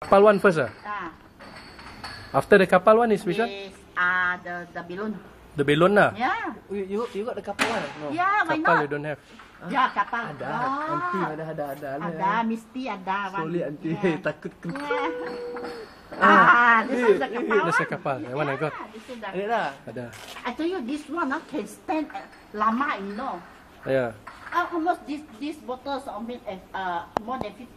Kapal one first ah? Ah. After the kapal one is which one? Is uh, ah, the, the balloon. The balloon lah? Yeah. You, you, you got the kapal one? No. Yeah, kapal why not? Kapal you don't have. Ya, yeah, kapal. Ada. Oh. Ah. Nanti ada, ada, ada. Ada, ada eh. mesti ada. Sorry, anti Yeah. Takut takut. Yeah. ah, ah this is the kapal one. This is kapal one. Yeah, one I got. Ada lah. Ada. I tell you, this one ah can stand uh, lama, you know. Yeah. Uh, almost this, this bottle is uh, uh, more than 50.